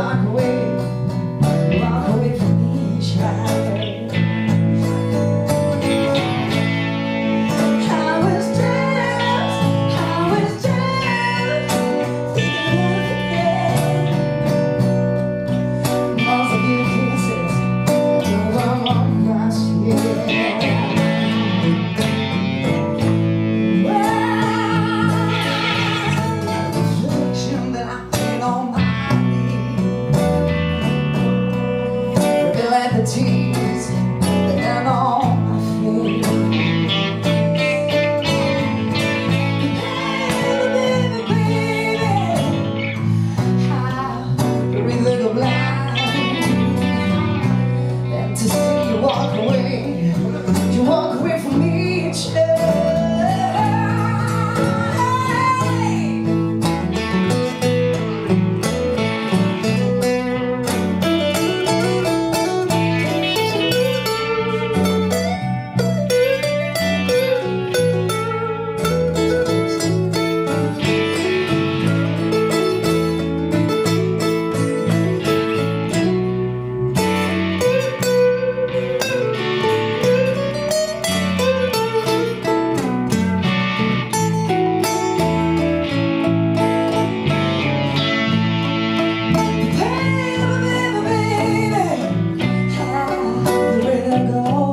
walk away. know.